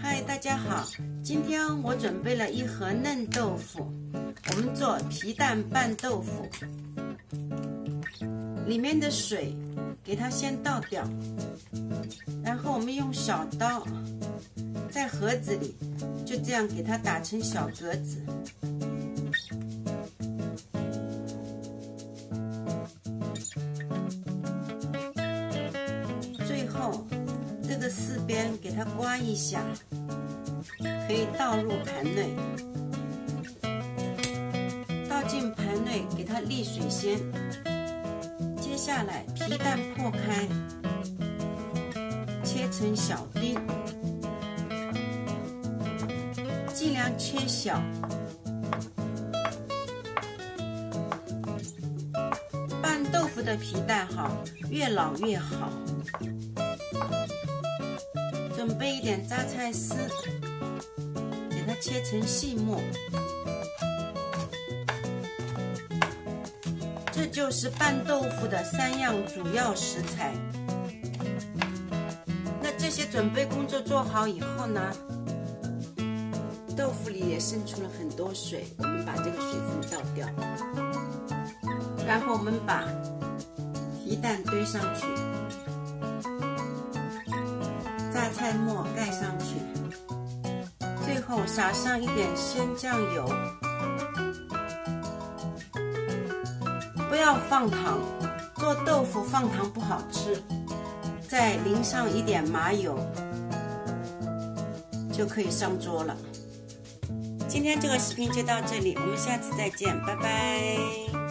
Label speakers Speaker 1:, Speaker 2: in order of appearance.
Speaker 1: 嗨，大家好！今天我准备了一盒嫩豆腐，我们做皮蛋拌豆腐。里面的水给它先倒掉，然后我们用小刀在盒子里就这样给它打成小格子。四边给它刮一下，可以倒入盘内，倒进盘内给它沥水先。接下来皮蛋破开，切成小丁，尽量切小。拌豆腐的皮蛋哈，越老越好。准备一点榨菜丝，给它切成细末。这就是拌豆腐的三样主要食材。那这些准备工作做好以后呢，豆腐里也渗出了很多水，我们把这个水分倒掉，然后我们把皮蛋堆上去，榨菜末盖上去，最后撒上一点鲜酱油。不要放糖，做豆腐放糖不好吃。再淋上一点麻油，就可以上桌了。今天这个视频就到这里，我们下次再见，拜拜。